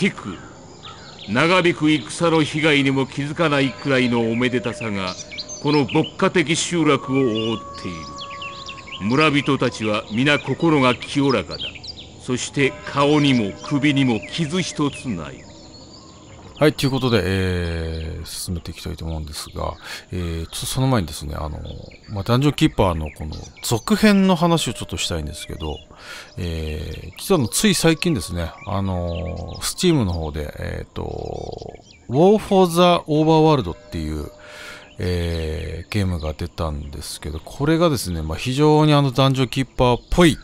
ティク長引く戦の被害にも気づかないくらいのおめでたさがこの牧歌的集落を覆っている。村人たちは皆心が清らかだ。そして顔にも首にも傷一つない。はい、ということで、えー、進めていきたいと思うんですが、えー、ちょっとその前にですね、あの、まあ、ダンジョンキーパーのこの続編の話をちょっとしたいんですけど、えー、実はのつい最近ですね、あの、スチームの方で、えっ、ー、と、War for the Overworld っていう、えー、ゲームが出たんですけど、これがですね、まあ、非常にあのダンジョンキーパーっぽい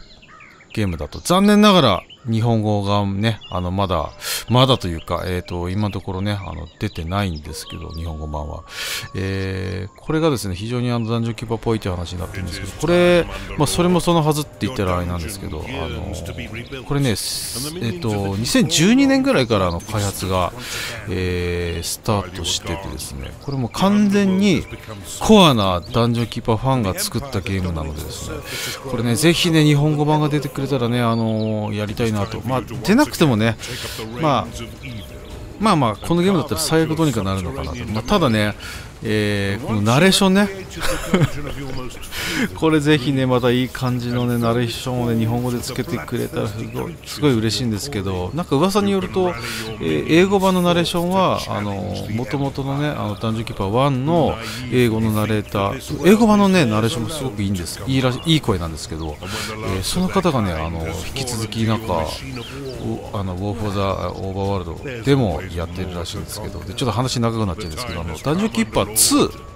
ゲームだと、残念ながら日本語がね、あの、まだ、まだというか、えっ、ー、と、今のところね、あの、出てないんですけど、日本語版は。えー、これがですね、非常にあの、男女キーパーっぽいという話になってるんですけど、これ、まあ、それもそのはずって言ったらあれなんですけど、あの、これね、えっ、ー、と、2012年ぐらいからの開発が、えー、スタートしててですね、これも完全にコアな男女キーパーファンが作ったゲームなのでですね、これね、ぜひね、日本語版が出てくれたらね、あのやりたいななと、まあ、出なくてもね、まあ、まあまあ、このゲームだったら最悪どうにかなるのかなと、まあ、ただね、えー、このナレーションね。これぜひねまたいい感じのねナレーションをね日本語でつけてくれたらすごいすごい嬉しいんですけどなんか噂によると、えー、英語版のナレーションはあの元々のねあのダンジョンキーパー1の英語のナレーター英語版のねナレーションもすごくいいんですいいらいい声なんですけど、えー、その方がねあの引き続きなんかあの War for the Overworld でもやってるらしいんですけどでちょっと話長くなっちゃうんですけどあのダンジョンキーパー2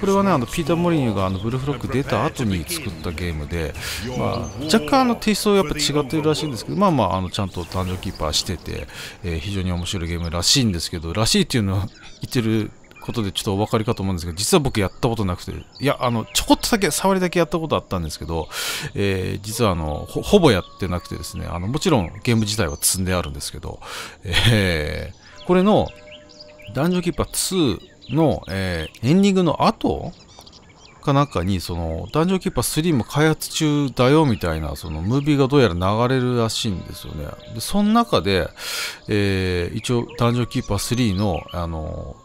これはねあのピーター・モリニューがあのブルーフロック出た後に作ったゲームで、まあ、若干あのテイストやっぱ違ってるらしいんですけどまあまああのちゃんと誕生キーパーしてて、えー、非常に面白いゲームらしいんですけどらしいっていうのを言ってることでちょっとお分かりかと思うんですけど、実は僕やったことなくて、いや、あの、ちょこっとだけ、触りだけやったことあったんですけど、えー、実はあのほ、ほぼやってなくてですね、あの、もちろんゲーム自体は積んであるんですけど、えー、これの、ダンジョンキーパー2の、えー、エンディングの後かなんかに、その、ダンジョンキーパー3も開発中だよみたいな、その、ムービーがどうやら流れるらしいんですよね。で、その中で、えー、一応、ダンジョンキーパー3の、あの、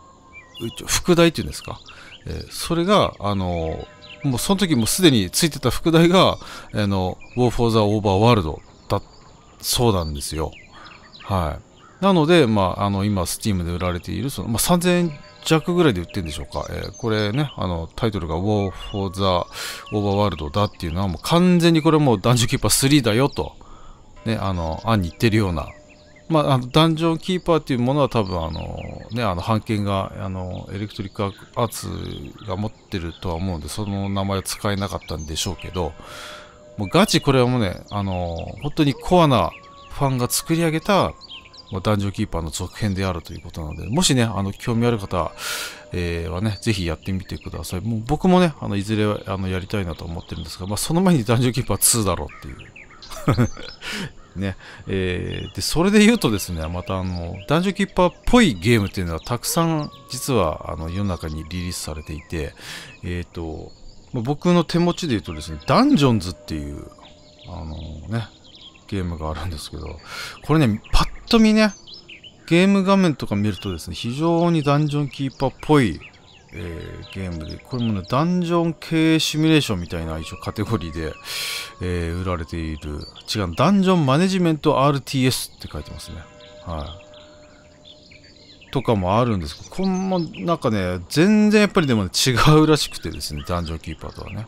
副題っていうんですか、えー、それが、あの、もうその時もすでについてた副題が、あの、War for the Overworld だそうなんですよ。はい。なので、まあ、あの、今、Steam で売られている、その、まあ、3000円弱ぐらいで売ってるんでしょうか。えー、これね、あの、タイトルが War for the Overworld だっていうのはもう完全にこれもうダンジョンキーパー3だよと、ね、あの、案に言ってるような。まあ、あのダンジョンキーパーっていうものは多分あの、ね、あの、版権が、あの、エレクトリックアーツが持ってるとは思うんで、その名前は使えなかったんでしょうけど、もうガチこれはもうね、あの、本当にコアなファンが作り上げたまあ、ダンジョンキーパーの続編であるということなので、もしね、あの、興味ある方、えー、はね、ぜひやってみてください。もう僕もね、あの、いずれはあのやりたいなと思ってるんですが、まあ、その前にダンジョンキーパー2だろうっていう。ね、えー、で、それで言うとですね、またあの、ダンジョンキーパーっぽいゲームっていうのはたくさん実はあの世の中にリリースされていて、えっ、ー、と、僕の手持ちで言うとですね、ダンジョンズっていう、あのね、ゲームがあるんですけど、これね、パと見ね、ゲーム画面とか見るとですね、非常にダンジョンキーパーっぽい、えー、ゲームで、これもね、ダンジョン系シミュレーションみたいな一応カテゴリーで、えー、売られている、違う、ダンジョンマネジメント RTS って書いてますね。はい。とかもあるんですけど、こんな、なんかね、全然やっぱりでも、ね、違うらしくてですね、ダンジョンキーパーとはね。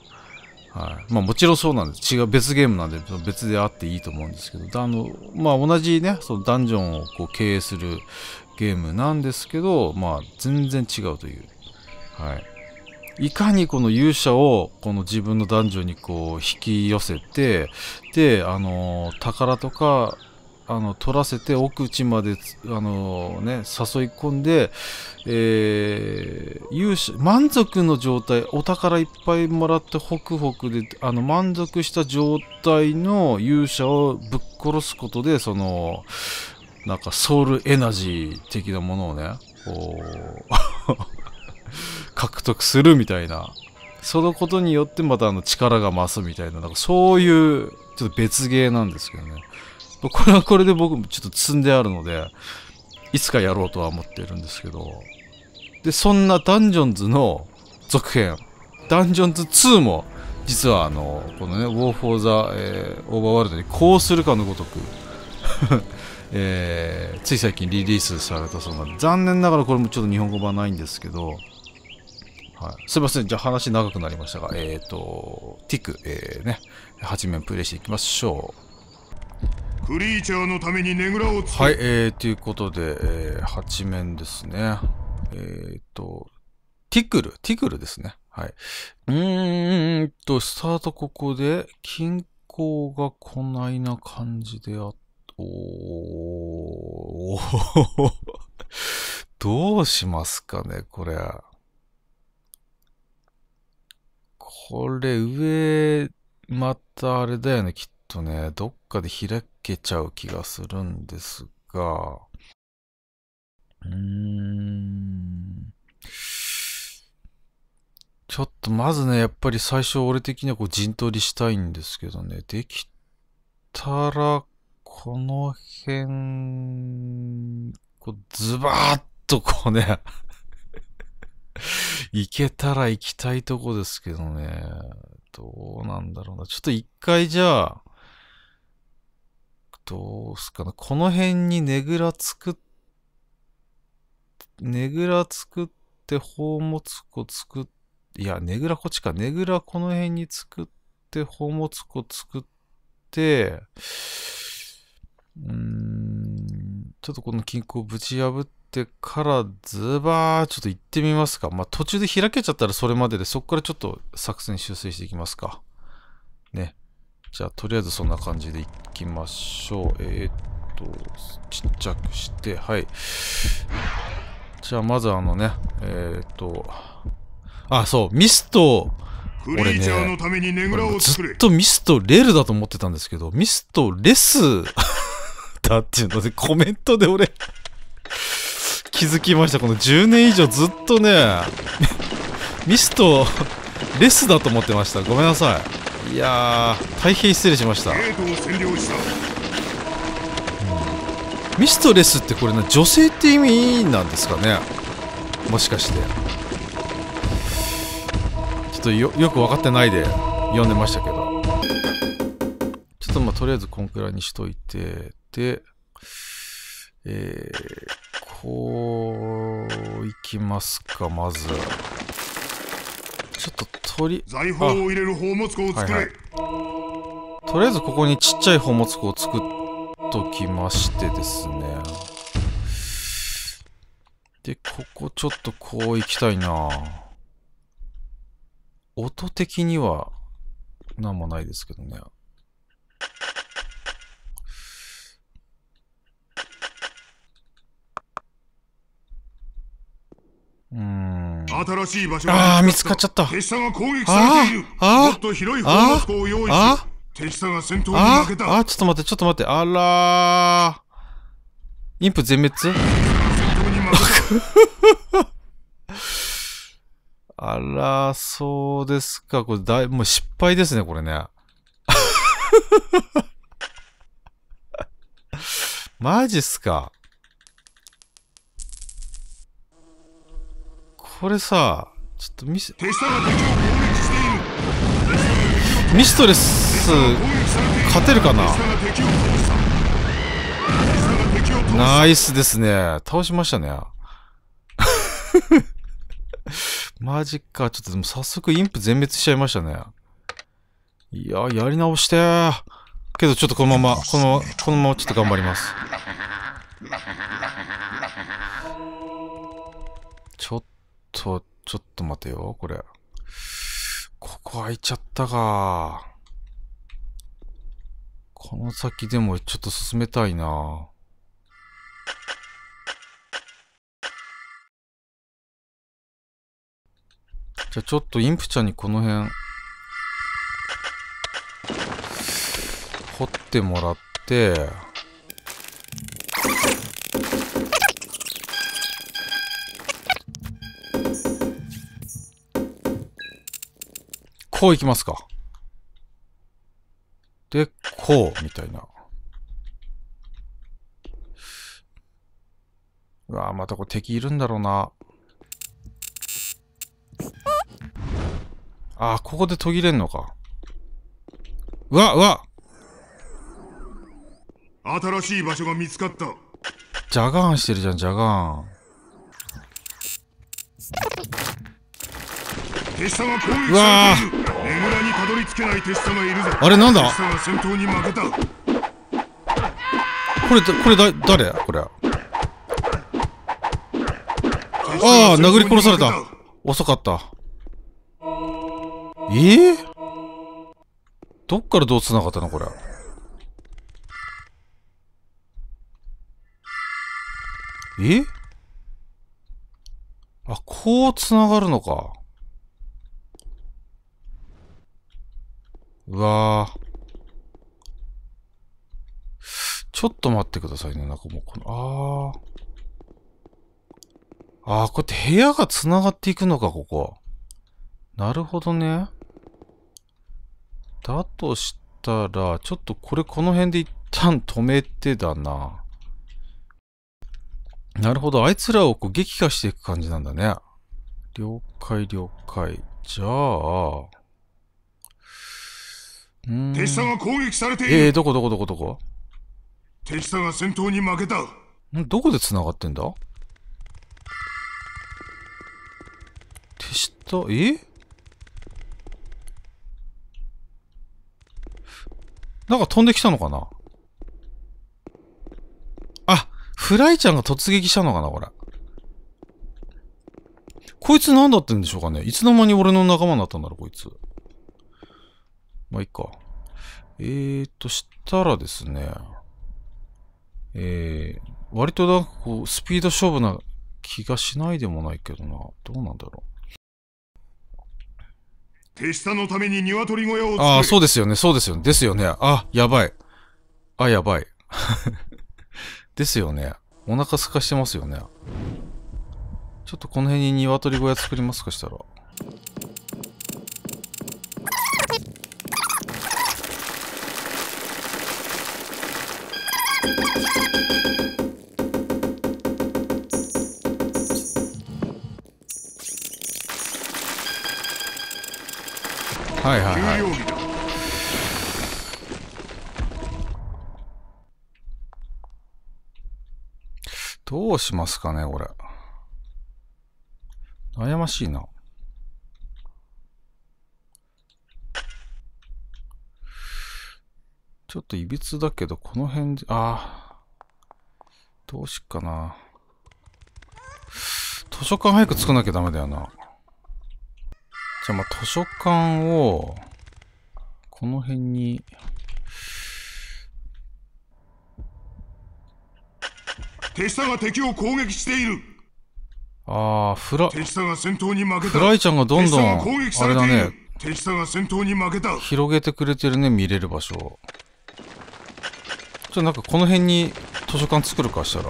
はいまあ、もちろんそうなんです。違う別ゲームなんで別であっていいと思うんですけど、あのまあ、同じね、そのダンジョンをこう経営するゲームなんですけど、まあ、全然違うという。はい。いかにこの勇者をこの自分のダンジョンにこう引き寄せて、で、あの、宝とかあの取らせて奥地まであの、ね、誘い込んで、えー、勇者満足の状態お宝いっぱいもらってホクホクであの満足した状態の勇者をぶっ殺すことでそのなんかソウルエナジー的なものをねこう 獲得するみたいな。そのことによってまたあの力が増すみたいななんかそういうちょっと別ゲーなんですけどね。これはこれで僕もちょっと積んであるので、いつかやろうとは思ってるんですけど、で、そんな Dungeons の続編、 Dungeons 2も、実はあの、このね、 War for the えー、 Overworld に呼応するかのごとく えー、つい最近リリースされたそうな残念ながらこれもちょっと日本語版ないんですけど、はい、すいません。じゃあ話長くなりましたがえっ、ー、とティック、えー、ね8面プレイしていきましょう。クリーチャーのためにねぐらをはい、えー、ということで、えー、8面ですねえっ、ー、とティクルティクルですねはい。うーんと、スタートここで、均衡が来ないな感じであっおー。どうしますかね、これ。これ、上、またあれだよね、きっとね。どっかで開けちゃう気がするんですが。うーん。ちょっとまずね、やっぱり最初俺的にはこう陣取りしたいんですけどね。できたらこの辺、こうズバーッとこうね 行けたら行きたいとこですけどね。どうなんだろうな。ちょっと一回じゃあ、どうすかな。この辺にねぐら作っ、ねぐら作って、宝物庫作っ、いや、ねぐらこっちか。ねぐらこの辺に作って、宝物庫作って、うーん、ちょっとこの金庫をぶち破ってからズバーちょっと行ってみますか。まあ途中で開けちゃったらそれまでで、そこからちょっと作戦修正していきますか。ね。じゃあとりあえずそんな感じでいきましょう。えー、っと、ちっちゃくして、はい。じゃあまずあのね、えー、っと、あ、そう、ミスト、俺ね、ずっとミストレールだと思ってたんですけど、ミストレス たっていうので、コメントで俺気づきました。この10年以上ずっとね、ミスト、レスだと思ってました。ごめんなさい。いやー、大変失礼しました。うん、ミストレスってこれね、女性って意味なんですかね？もしかして。ちょっとよよく分かってないで読んでましたけど。ちょっとまあとりあえずこんくらいにしといて、で、えー、こう、いきますか、まず。ちょっと取り、財宝を入れる宝物庫を作れ、はいはい、とりあえずここにちっちゃい宝物庫を作っときましてですね。で、ここちょっとこう行きたいな音的には何もないですけどね。うん。新しい場所ああ、見つかっちゃった。手下が攻撃されている。あもっと広い方のを用意し手下が戦闘に負けた。あ、ちょっと待って、ちょっと待って。あらインプ全滅？あら、そうですか。これだい、もう失敗ですね、これね。マジっすか。これさ、ちょっとミス、ミストレス、勝てるかな？ナイスですね。倒しましたね。マジか。ちょっとでも早速インプ全滅しちゃいましたね。いややり直してけどちょっとこのまま、この、このままちょっと頑張ります。ちょっと、ちょっと待てよ、これ。ここ開いちゃったか。この先でもちょっと進めたいな。じゃあちょっとインプちゃんにこの辺、掘ってもらって、こう行きますか。で、こう、みたいな。うわまたこれ敵いるんだろうな。あここで途切れんのか。うわうわ新しい場所が見つかった。ジャガーンしてるじゃん、ジャガーン。手下が攻撃されている。ねぐらにたどり着けない手下がいるぞ。あれなんだ？これだ、これだ、誰？これ。ああ、殴り殺された。遅かった。ええどっからどう繋がったのこれ？え？あ、こう繋がるのか。うわぁ。ちょっと待ってくださいね。なんかもうこの、ああ。ああ、こうやって部屋が繋がっていくのか、ここ。なるほどね。だとしたら、ちょっとこれこの辺で一旦止めてだな。なるほど。あいつらをこう撃破していく感じなんだね。了解了解。じゃあ、手下が攻撃されている。えー、どこどこどこどこ？手下が戦闘に負けた。んどこで繋がってんだ？手下、え？なんか飛んできたのかな？あ、フライちゃんが突撃したのかなこれ。こいつ何だってんでしょうかねいつの間に俺の仲間になったんだろうこいつ。まあ、いいか。えーと、したらですね。えー、割となんかこう、スピード勝負な気がしないでもないけどな。どうなんだろ手下のために鶏小屋を。ああ、そうですよね、そうですよね。ですよね。あ、やばい。あ、やばい。ですよね。お腹空かしてますよね。ちょっとこの辺に鶏小屋作りますかしたら。はいはいはい。どうしますかね、これ。悩ましいな。ちょっといびつだけど、この辺で、ああ。どうしっかな。図書館早く作んなきゃダメだよな。じゃあまあ図書館を、この辺に、手下が敵を攻撃している。ああ、フラ、手下が戦闘に負けた。フライちゃんがどんどん、あれだね、。手下が戦闘に負けた。広げてくれてるね、見れる場所を。じゃあなんかこの辺に図書館作るかしたら。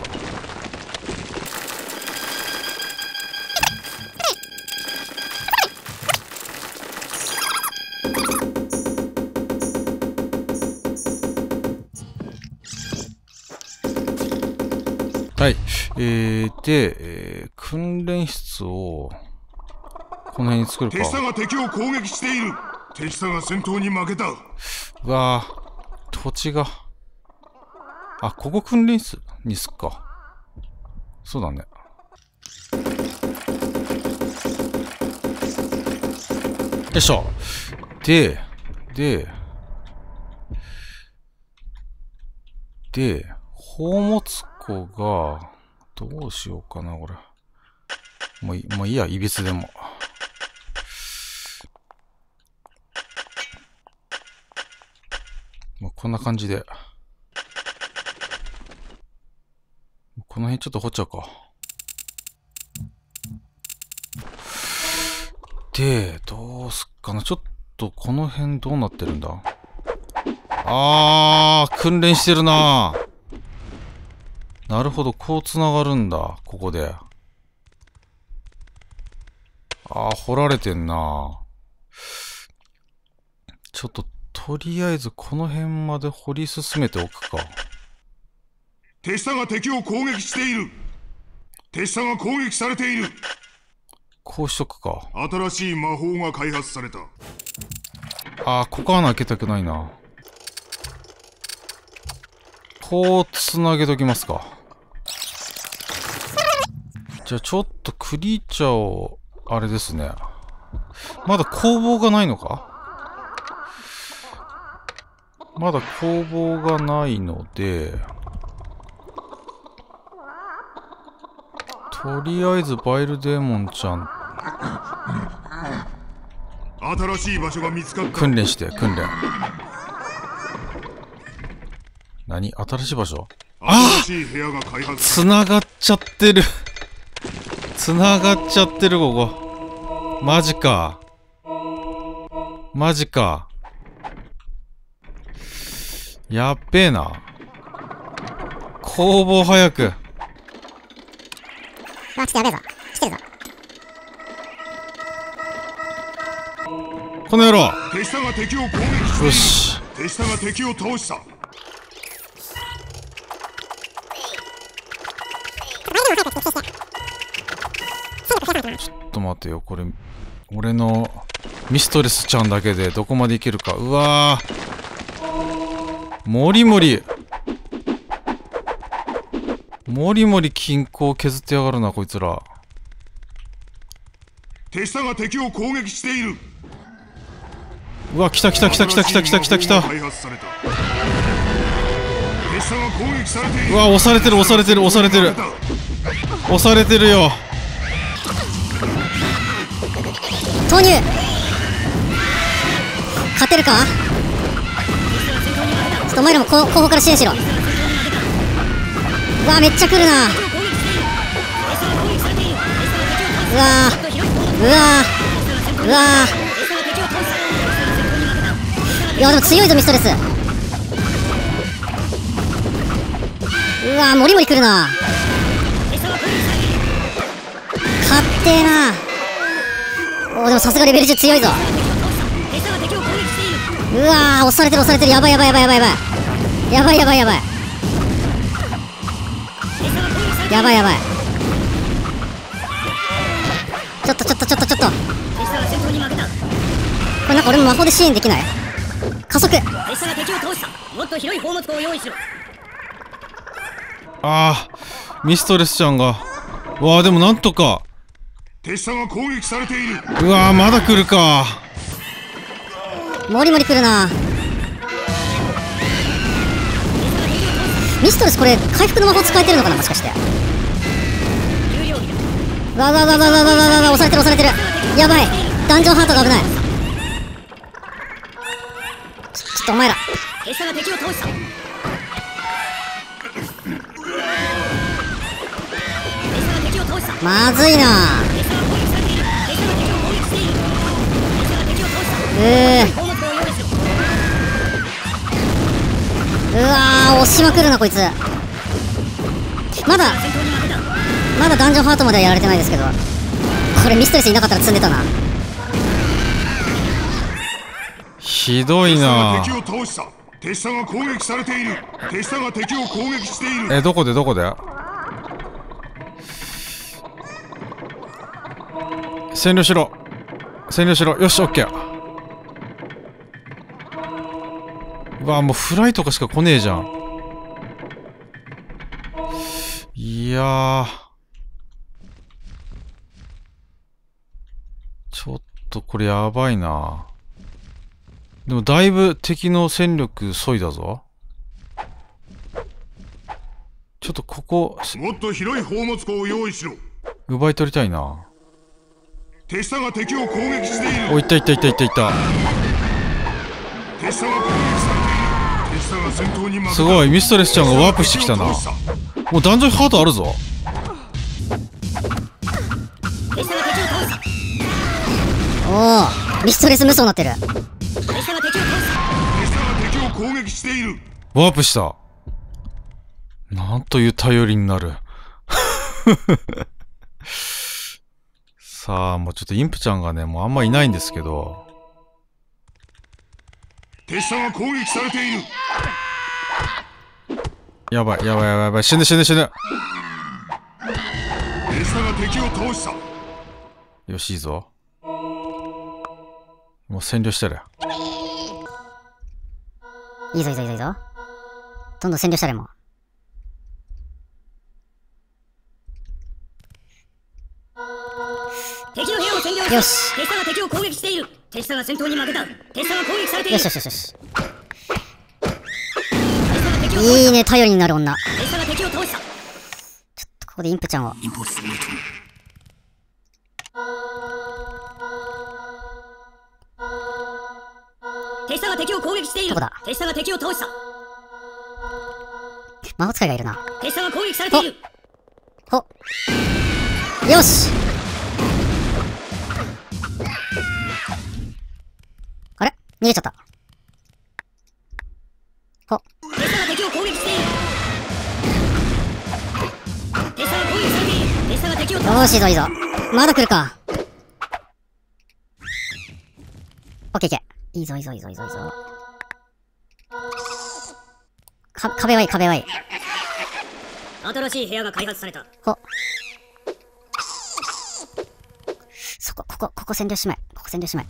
えー、で、えー訓練室を、この辺に作るか。手下が敵を攻撃している。手下が戦闘に負けた。うわぁ、土地が。あ、ここ訓練室にすっか。そうだね。よいしょ。で、で、で、宝物庫が、どうしようかな、これ。もういい、もういいや、いびつでも。もうこんな感じで。この辺ちょっと掘っちゃうか。で、どうすっかな。ちょっとこの辺どうなってるんだ？あー、訓練してるななるほど、こう繋がるんだ。ここで。あー、掘られてんなちょっと、とりあえずこの辺まで掘り進めておくか。手下が敵を攻撃している。手下が攻撃されているこうしとくか。新しい魔法が開発されたあー、ここ穴開けたくないな。こうつなげときますか。じゃあちょっとクリーチャーを、あれですね。まだ工房がないのか？まだ工房がないので、とりあえずバイルデーモンちゃん。新しい場所が見つかった。訓練して、訓練。何？新しい場所？新しい部屋が開発さつながっちゃってる。つながっちゃってる、ここ。マジか。マジか。やっべえな。工房早く。あ、来てやべえぞ。来てるぞ。この野郎。れた手下が敵を攻撃しているよし。手下が敵を倒したちょっと待てよ、これ、俺のミストレスちゃんだけでどこまでいけるか。うわぁ。もりもり。もりもり均衡削ってやがるな、こいつら。手下が敵を攻撃しているうわ、来た来た来た来た来た来た来た来た。うわ、押されてる押されてる押されてる。押されてるよ。投入。勝てるか？ちょっとお前らも後後方から支援しろ。うわめっちゃ来るな。うわうわうわ。いやでも強いぞミストレス。うわモリモリ来るな。勝ってえな。おでもさすがレベル10強いぞ。うわー押されてる押されてる。やばいやばいやばいやばいやばい。やばいやばいやばい。やばいやばい。ちょっとちょっとちょっとちょっと。これなんか俺も魔法で支援できない？加速。列車が敵を倒したもっと広い宝物庫を用意しろあ、ミストレスちゃんが。わー、でもなんとか。手下が攻撃されている。うわー、まだ来るか。モリモリ来るな。ミストレスこれ回復の魔法使えてるのかなもしかして。わわわわわわわわわ押されてる押されてる。やばい。ダンジョンハートが危ない。ちょちょっとお前ら。列車が敵を倒した列車が敵を倒した。まずいなうわー押しまくるなこいつ。まだまだダンジョンハートまではやられてないですけど。これミストレスいなかったら積んでたな。ひどいな。敵を倒した。手下が攻撃されている。手下が敵を攻撃している。え、どこでどこで？占領しろ。占領しろ。よし、オッケーうわ、もうフライとかしか来ねえじゃん。いやー。ちょっとこれやばいな。でもだいぶ敵の戦力削いだぞ。ちょっとここ、もっと広い宝物庫を用意しろ奪い取りたいな。手下が敵を攻撃しているお、いったいったいったいったいった。手下が攻撃されている手下が戦闘に負けたすごい、ミストレスちゃんがワープしてきたな。もうダンジョンハートあるぞ。おおミストレス無双になってるワープした。なんという頼りになる。さあ、もうちょっとインプちゃんがね、もうあんまいないんですけど。手下が攻撃されているやばい、やばい、やばい、やばい。死ぬ死ぬ死ぬ。手下が敵を倒したよしいいぞもう占領したらいいぞいいぞいいぞいいぞ。どんどん占領したれもう。敵の部屋を占領よし。手下が敵を攻撃している。手下が戦闘に負けた。手下が攻撃されている。よしよしよし。よし。いいね、頼りになる女。ちょ手下が敵を倒した。っとここでインプちゃんを。手下が敵を攻撃している。手下が敵を倒した。魔法使いがいるな。手下が攻撃されている。ほよしよし、いいぞいいぞ。まだ来るか。オッケーいけ。いいぞいいぞいいぞいいぞいいぞ。か、壁はいい、壁はいい。新しい部屋が開発されたほ。そこ、ここ、ここ占領しまい。ここ占領しまい。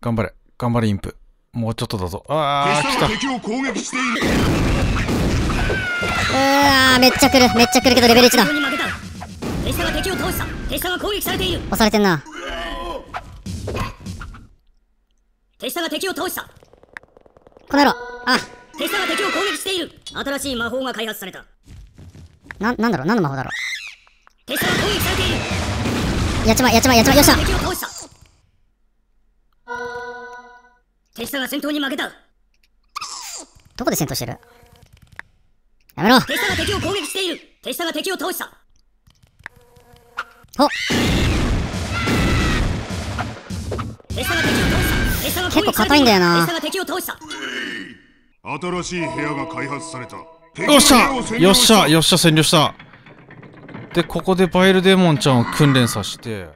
頑張れ頑張れインプもうちょっとだぞあ手あ来た敵を攻撃しているうわー、めっちゃ来る。めっちゃ来るけどレベル1だ。手下が敵を倒した。手下が攻撃されている。押されてんな。手下が敵を倒した。この野郎。あ、手下が敵を攻撃している。新しい魔法が開発された。な、なんだろう？何の魔法だろ手下が攻撃されている。う。やっちまえ、やっちまえ、やっちまえ、よっしゃ。敵を倒した。手下が戦闘に負けた。どこで戦闘してる？やめろ。手下が敵を攻撃している。手下が敵を倒した。ほ手下が敵を倒した。手下が結構硬いんだよな。手下が敵を倒した。新しい部屋が開発された。よっしゃ。よっしゃ。よっしゃ。占領した。でここでバイルデーモンちゃんを訓練させて